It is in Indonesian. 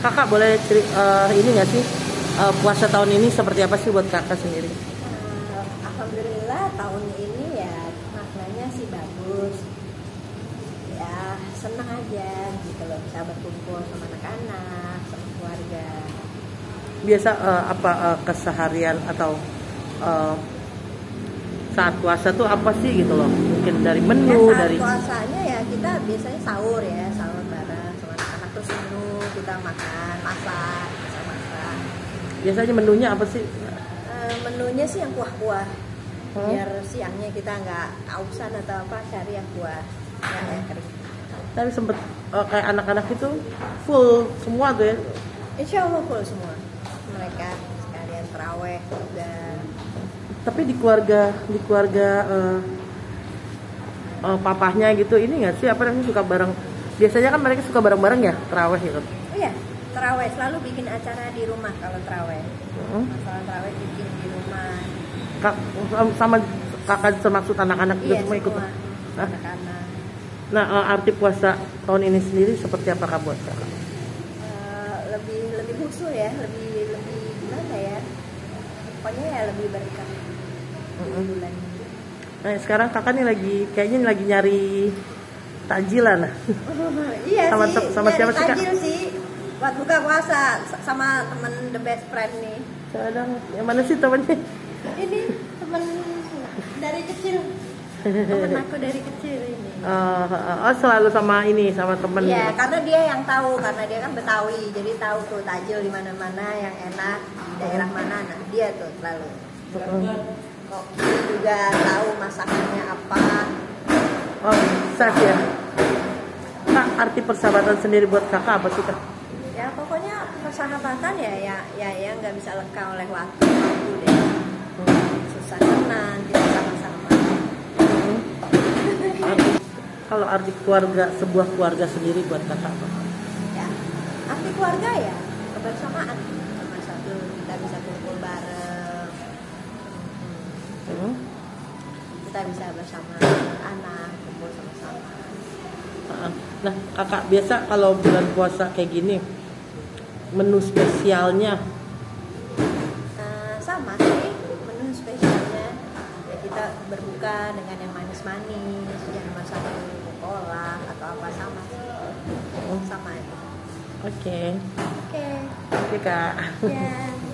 kakak boleh ceri, uh, ini nggak sih uh, puasa tahun ini seperti apa sih buat kakak sendiri? Uh, Alhamdulillah tahun ini ya maknanya sih bagus. Ya senang aja gitu loh bisa berkumpul sama anak-anak, sama keluarga. Biasa uh, apa uh, keseharian atau uh, saat puasa tuh apa sih gitu loh? Mungkin dari menu ya, saat dari puasanya ya kita biasanya sahur ya sahur bareng kita makan masak bisa masak. biasanya menunya apa sih? Uh, menunya sih yang kuah-kuah Hmm? biar siangnya kita nggak kausan atau apa cari yang kuah yang, yang kering. Tapi sempet uh, kayak anak-anak itu full semua tuh ya. Insya Allah full semua mereka sekalian teraweh dan Tapi di keluarga di keluarga uh, uh, papahnya gitu ini nggak sih apa namanya suka bareng biasanya kan mereka suka bareng-bareng ya terawih gitu. Oh iya teraweh selalu bikin acara di rumah kalau teraweh Hmm. masalah teraweh bikin di rumah Kak, sama kakak termasuk anak-anak juga iya semua ikut. semua anak-anak Nah, uh, arti puasa tahun ini sendiri seperti apa kak buat kakak? Eh, lebih lebih khusus ya lebih lebih gimana ya pokoknya ya lebih berkah Mm-mm. bulan Nah, sekarang kakak nih lagi kayaknya lagi nyari takjilan. iya Sama- sih sama siapa sih, Kak? sih buat buka puasa sama temen the best friend nih Kadang yang mana sih temannya? ini temen dari kecil temen aku dari kecil ini Uh, oh selalu sama ini sama temen. Iya, karena dia yang tahu, karena dia kan Betawi, jadi tahu tuh tajil di mana-mana yang enak, daerah mana, nah dia tuh selalu. Kok juga tahu masakannya apa. Oh, chef ya. Kak, arti persahabatan sendiri buat kakak apa sih kak? Ya pokoknya persahabatan ya, ya, ya, ya nggak bisa lekang oleh waktu, waktu deh. Susah senang, kita sama-sama. Arti- kalau arti keluarga sebuah keluarga sendiri buat kakak apa? Ya, arti keluarga ya kebersamaan. Sama satu kita bisa kumpul bareng, Hmm? kita bisa bersama anak, kumpul sama-sama. Uh, Nah, kakak biasa kalau bulan puasa kayak gini menu spesialnya? Nah, sama sih menu spesialnya. Ya kita berbuka dengan yang manis-manis jangan masak kolak atau apa sama sih. Sama aja. Oke. oke. Oke, Kak. ya